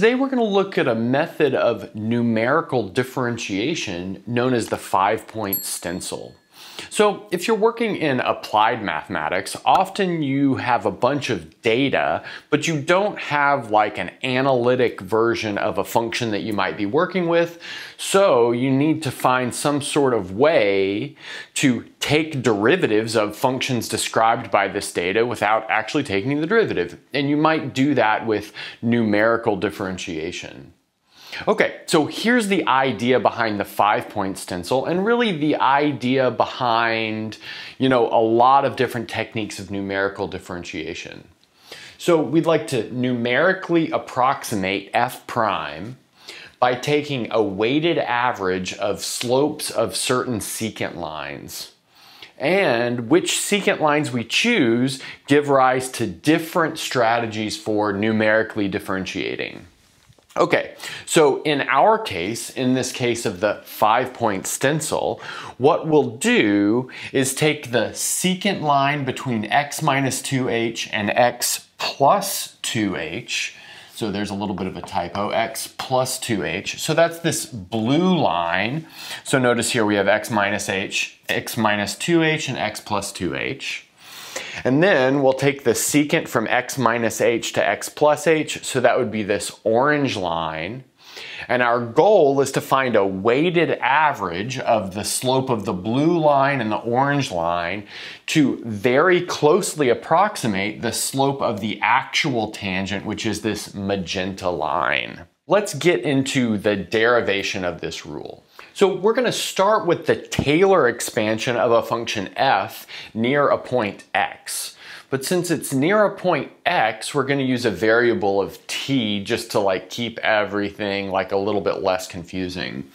Today we're going to look at a method of numerical differentiation known as the five-point stencil. So if you're working in applied mathematics, often you have a bunch of data, but you don't have like an analytic version of a function that you might be working with. So you need to find some sort of way to take derivatives of functions described by this data without actually taking the derivative. And you might do that with numerical differentiation. Okay, so here's the idea behind the five point stencil and really the idea behind, you know, a lot of different techniques of numerical differentiation. So we'd like to numerically approximate f prime by taking a weighted average of slopes of certain secant lines. And which secant lines we choose give rise to different strategies for numerically differentiating. Okay, so in our case, in this case of the five point stencil, what we'll do is take the secant line between x minus 2h and x plus 2h, so there's a little bit of a typo, x plus 2h. So that's this blue line. So notice here we have x minus h, x minus 2h, and x plus 2h. And then we'll take the secant from x minus h to x plus h, so that would be this orange line. And our goal is to find a weighted average of the slope of the blue line and the orange line to very closely approximate the slope of the actual tangent, which is this magenta line. Let's get into the derivation of this rule. So we're going to start with the Taylor expansion of a function f near a point x. But since it's near a point x, we're going to use a variable of t just to like keep everything like a little bit less confusing.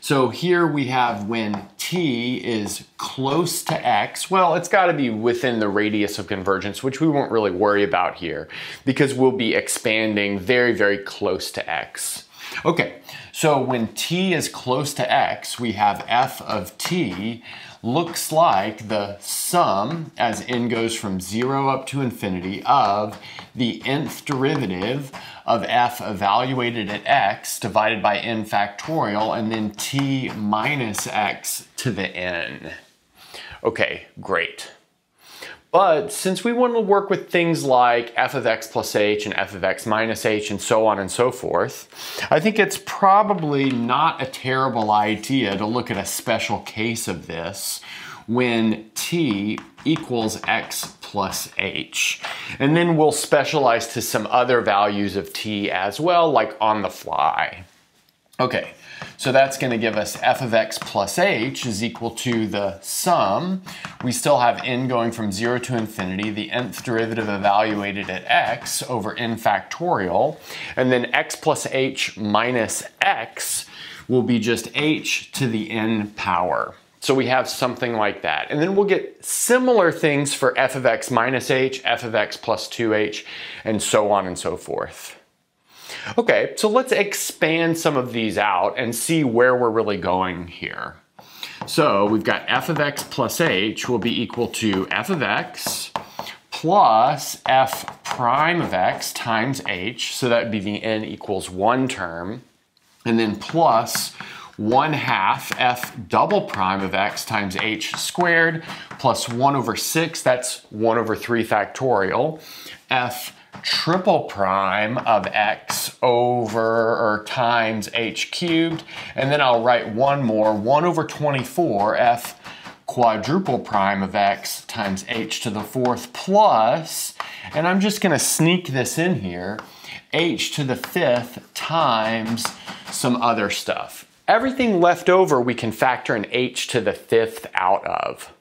So here we have when t is close to x, well, it's got to be within the radius of convergence, which we won't really worry about here because we'll be expanding very, very close to x. Okay, so when t is close to x, we have f of t looks like the sum, as n goes from 0 up to infinity, of the nth derivative of f evaluated at x divided by n factorial, and then t minus x to the n. Okay, great. But since we want to work with things like f of x plus h and f of x minus h and so on and so forth, I think it's probably not a terrible idea to look at a special case of this when t equals x plus h. And then we'll specialize to some other values of t as well, like on the fly. Okay, so that's going to give us f of x plus h is equal to the sum. We still have n going from 0 to infinity, the nth derivative evaluated at x over n factorial, and then x plus h minus x will be just h to the n power. So we have something like that. And then we'll get similar things for f of x minus h, f of x plus 2h, and so on and so forth. Okay, so let's expand some of these out and see where we're really going here. So we've got f of x plus h will be equal to f of x plus f prime of x times h, so that would be the n equals one term, and then plus 1 half f double prime of x times h squared plus 1 over 6, that's 1 over 3 factorial, f triple prime of x over or times h cubed. And then I'll write one more, 1 over 24 f quadruple prime of x times h to the fourth plus, and I'm just gonna sneak this in here, h to the fifth times some other stuff. Everything left over we can factor an h to the fifth out of.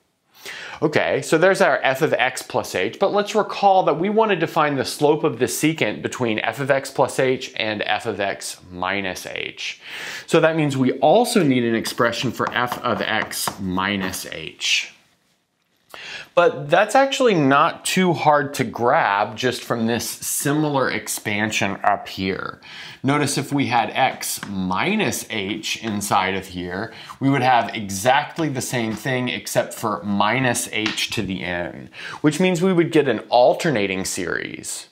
Okay, so there's our f of x plus h, but let's recall that we wanted to find the slope of the secant between f of x plus h and f of x minus h. So that means we also need an expression for f of x minus h. But that's actually not too hard to grab just from this similar expansion up here. Notice if we had x minus h inside of here, we would have exactly the same thing except for minus h to the n, which means we would get an alternating series.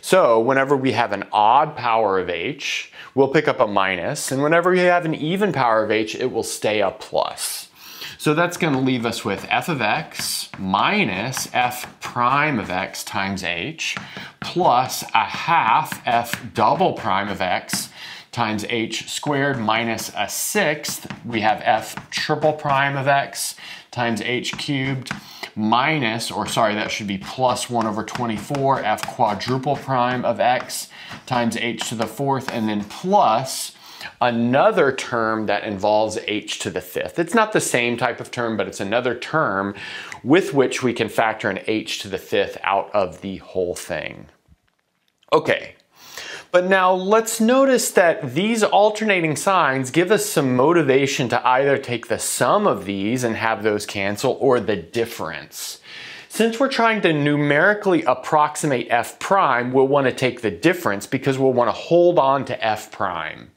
So whenever we have an odd power of h, we'll pick up a minus, and whenever we have an even power of h, it will stay a plus. So that's going to leave us with f of x minus f prime of x times h plus a half f double prime of x times h squared minus a sixth. We have f triple prime of x times h cubed minus, or sorry, that should be plus 1 over 24 f quadruple prime of x times h to the fourth, and then plus another term that involves h to the fifth. It's not the same type of term, but it's another term with which we can factor an h to the fifth out of the whole thing. Okay, but now let's notice that these alternating signs give us some motivation to either take the sum of these and have those cancel or the difference. Since we're trying to numerically approximate f prime, we'll want to take the difference because we'll want to hold on to f prime.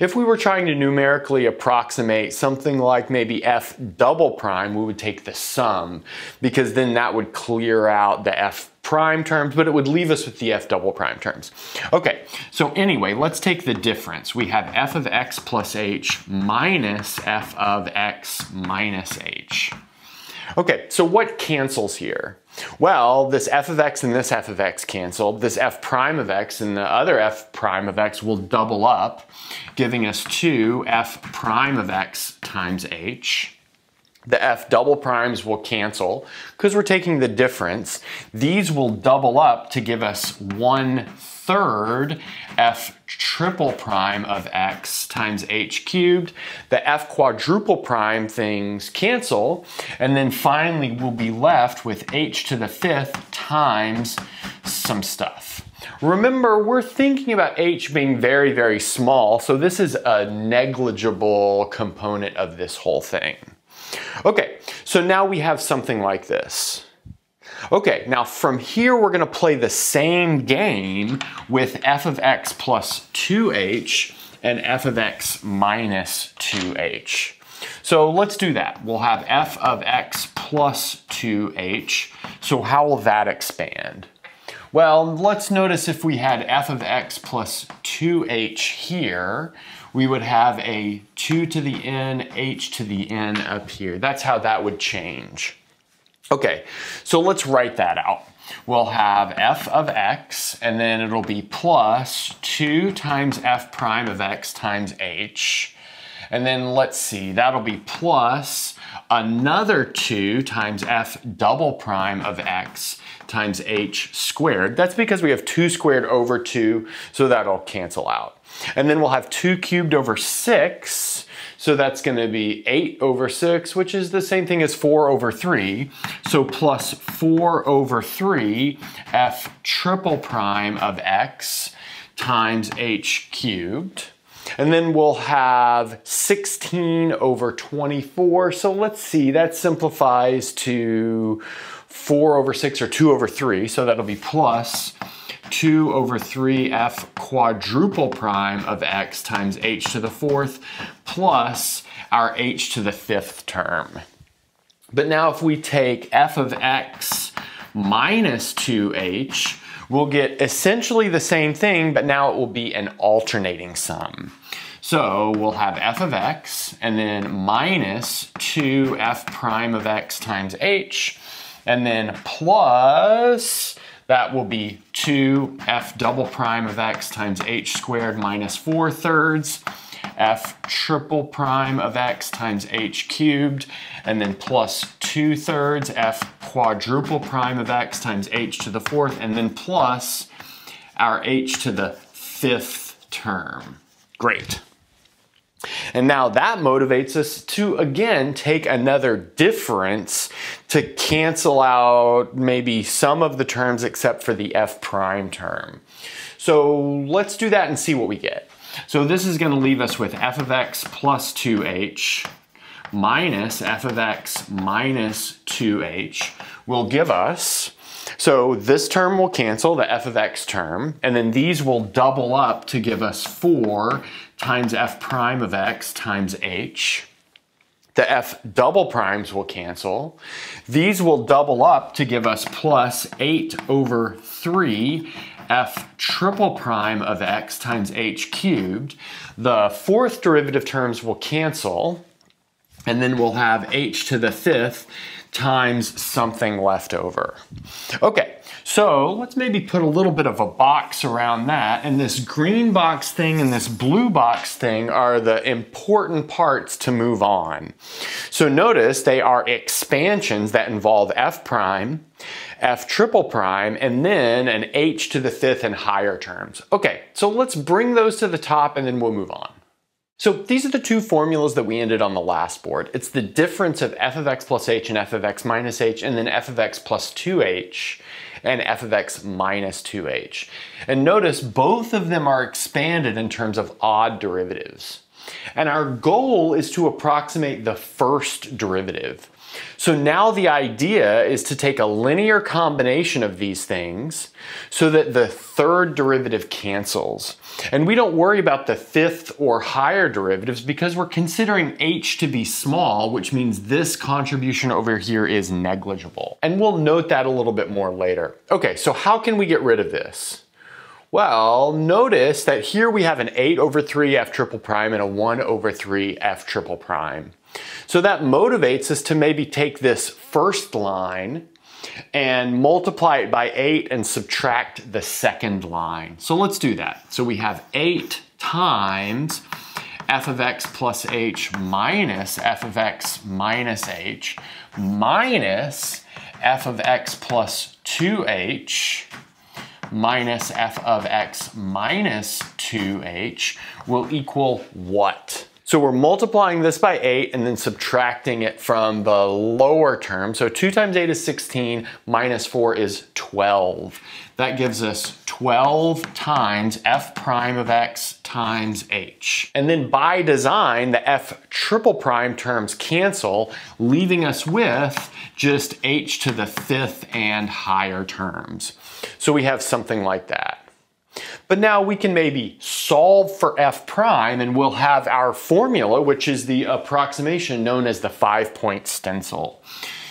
If we were trying to numerically approximate something like maybe f double prime, we would take the sum because then that would clear out the f prime terms, but it would leave us with the f double prime terms. Okay, so anyway, let's take the difference. We have f of x plus h minus f of x minus h. Okay, so what cancels here? Well, this f of x and this f of x cancel. This f prime of x and the other f prime of x will double up, giving us 2 f prime of x times h. The f double primes will cancel because we're taking the difference. These will double up to give us 1 third f triple prime of x times h cubed. The f quadruple prime things cancel, and then finally we'll be left with h to the fifth times some stuff. Remember, we're thinking about h being very, very small, so this is a negligible component of this whole thing. Okay, so now we have something like this. Okay, now from here we're gonna play the same game with f of x plus 2h and f of x minus 2h. So let's do that. We'll have f of x plus 2h. So how will that expand? Well, let's notice if we had f of x plus 2h here, we would have a 2 to the n, h to the n up here. That's how that would change. Okay, so let's write that out. We'll have f of x, and then it'll be plus 2 times f prime of x times h. And then let's see, that'll be plus another 2 times f double prime of x times h squared. That's because we have 2 squared over 2, so that'll cancel out. And then we'll have 2 cubed over 6, so that's going to be 8 over 6, which is the same thing as 4 over 3. So plus 4 over 3 f triple prime of x times h cubed. And then we'll have 16 over 24. So let's see, that simplifies to 4 over 6 or 2 over 3. So that'll be plus 2 over 3f quadruple prime of x times h to the fourth plus our h to the fifth term. But now if we take f of x minus 2h, we'll get essentially the same thing, but now it will be an alternating sum. So we'll have f of x and then minus 2f prime of x times h, and then plus that will be 2f double prime of x times h squared minus 4 thirds, f triple prime of x times h cubed, and then plus 2 thirds f quadruple prime of x times h to the fourth, and then plus our h to the fifth term. Great. And now that motivates us to again take another difference to cancel out maybe some of the terms except for the f prime term. So let's do that and see what we get. So this is gonna leave us with f of x plus 2h minus f of x minus 2h will give us so this term will cancel, the f of x term, and then these will double up to give us 4 times f prime of x times h. The f double primes will cancel. These will double up to give us plus 8 over 3 f triple prime of x times h cubed. The fourth derivative terms will cancel, and then we'll have h to the fifth times something left over. Okay, so let's maybe put a little bit of a box around that. And this green box thing and this blue box thing are the important parts to move on. So notice they are expansions that involve f prime, f triple prime, and then an h to the fifth and higher terms. Okay, so let's bring those to the top and then we'll move on. So these are the two formulas that we ended on the last board. It's the difference of f of x plus h and f of x minus h, and then f of x plus 2h and f of x minus 2h. And notice both of them are expanded in terms of odd derivatives. And our goal is to approximate the first derivative. So now the idea is to take a linear combination of these things so that the third derivative cancels. And we don't worry about the fifth or higher derivatives because we're considering h to be small, which means this contribution over here is negligible. And we'll note that a little bit more later. Okay, so how can we get rid of this? Well, notice that here we have an 8 over 3 f triple prime and a 1 over 3 f triple prime. So that motivates us to maybe take this first line and multiply it by 8 and subtract the second line. So let's do that. So we have 8 times f of x plus h minus f of x minus h minus f of x plus 2h minus f of x minus 2h will equal what? So we're multiplying this by 8 and then subtracting it from the lower term. So 2 times 8 is 16, minus 4 is 12. That gives us 12 times f prime of x times h. And then by design, the f triple prime terms cancel, leaving us with just h to the fifth and higher terms. So we have something like that. But now we can maybe solve for f prime and we'll have our formula, which is the approximation known as the five-point stencil.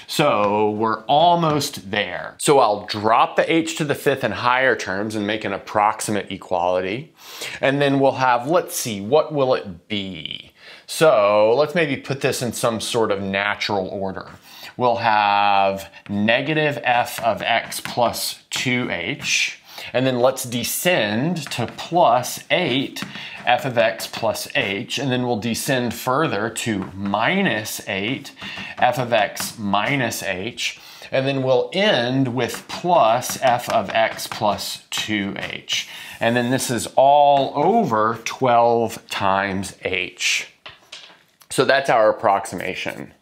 So we're almost there. So I'll drop the h to the fifth and higher terms and make an approximate equality. And then we'll have, let's see, what will it be? So let's maybe put this in some sort of natural order. We'll have negative f of x plus 2h and then let's descend to plus 8 f of x plus h, and then we'll descend further to minus 8 f of x minus h, and then we'll end with plus f of x plus 2h. And then this is all over 12 times h. So that's our approximation.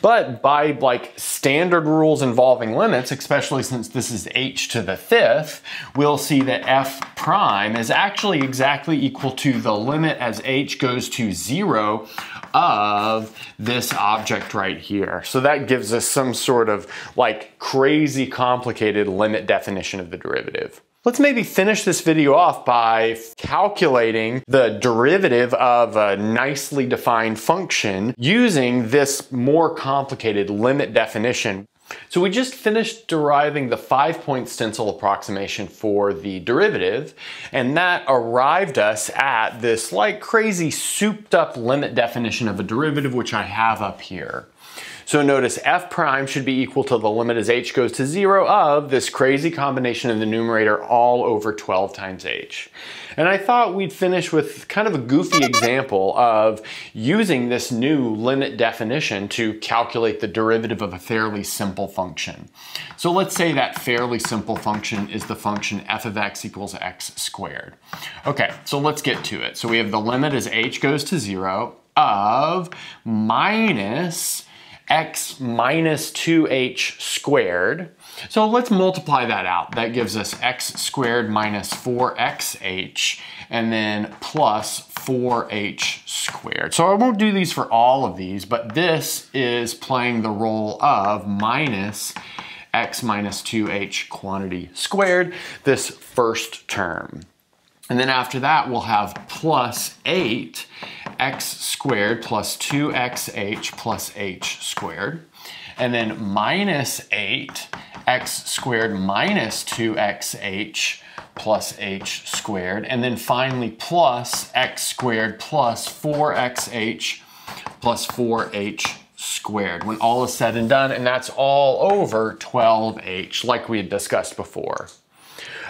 But by like standard rules involving limits, especially since this is h to the fifth, we'll see that f prime is actually exactly equal to the limit as h goes to zero of this object right here. So that gives us some sort of like crazy complicated limit definition of the derivative. Let's maybe finish this video off by calculating the derivative of a nicely defined function using this more complicated limit definition. So we just finished deriving the five-point stencil approximation for the derivative, and that arrived us at this like crazy souped up limit definition of a derivative, which I have up here. So notice f prime should be equal to the limit as h goes to zero of this crazy combination in the numerator all over 12 times h. And I thought we'd finish with kind of a goofy example of using this new limit definition to calculate the derivative of a fairly simple function. So let's say that fairly simple function is the function f of x equals x squared. Okay, so let's get to it. So we have the limit as h goes to zero of minus x minus 2h squared. So let's multiply that out. That gives us x squared minus 4xh and then plus 4h squared. So I won't do these for all of these, but this is playing the role of minus x minus 2h quantity squared, this first term. And then after that, we'll have plus 8 x squared plus 2xh plus h squared. And then minus 8 x squared minus 2xh plus h squared, and then finally plus x squared plus 4xh plus 4h squared when all is said and done, and that's all over 12h like we had discussed before.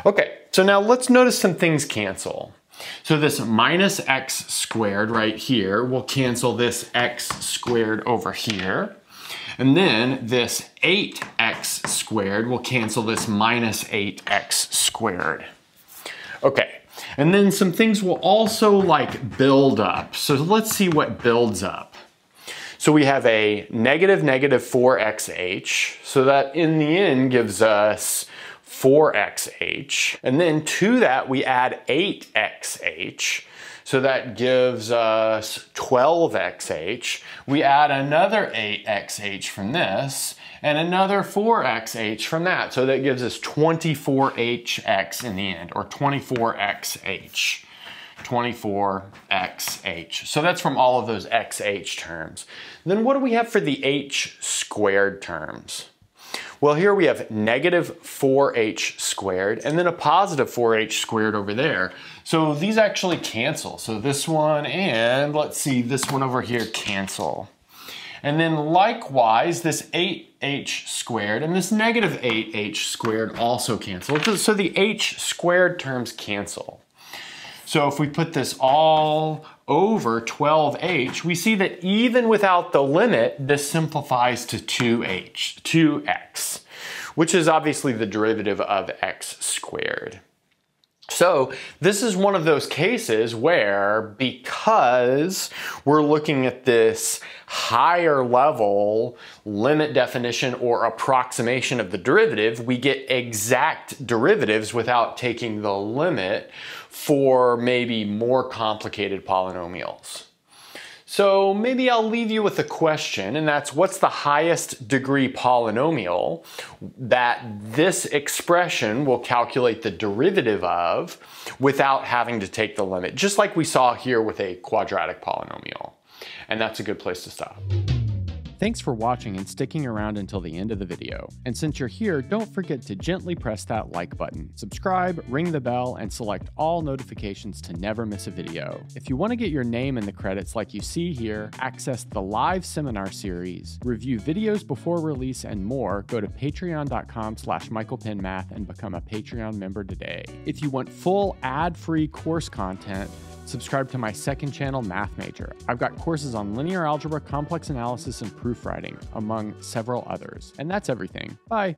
Okay, so now let's notice some things cancel. So this minus x squared right here will cancel this x squared over here. And then this 8x squared will cancel this minus 8x squared. Okay, and then some things will also like build up. So let's see what builds up. So we have a negative negative 4xh, so that in the end gives us 4xh. And then to that we add 8xh, so that gives us 12xh. We add another 8xh from this, and another 4xh from that. So that gives us 24hx in the end, or 24xh. 24xh. So that's from all of those xh terms. Then what do we have for the h squared terms? Well, here we have negative 4h squared and then a positive 4h squared over there. So these actually cancel. So this one and let's see, this one over here cancel. And then likewise, this 8h squared and this negative 8h squared also cancel. So the h squared terms cancel. So if we put this all over 12h, we see that even without the limit, this simplifies to 2h, 2x, which is obviously the derivative of x squared. So this is one of those cases where because we're looking at this higher level limit definition or approximation of the derivative, we get exact derivatives without taking the limit for maybe more complicated polynomials. So maybe I'll leave you with a question, and that's what's the highest degree polynomial that this expression will calculate the derivative of without having to take the limit, just like we saw here with a quadratic polynomial. And that's a good place to stop. Thanks for watching and sticking around until the end of the video. And since you're here, don't forget to gently press that like button, subscribe, ring the bell, and select all notifications to never miss a video. If you want to get your name in the credits like you see here, access the live seminar series, review videos before release, and more, go to patreon.com slash michaelpennmath and become a Patreon member today. If you want full ad-free course content, subscribe to my second channel, Math Major. I've got courses on linear algebra, complex analysis, and proofwriting, among several others. And that's everything. Bye.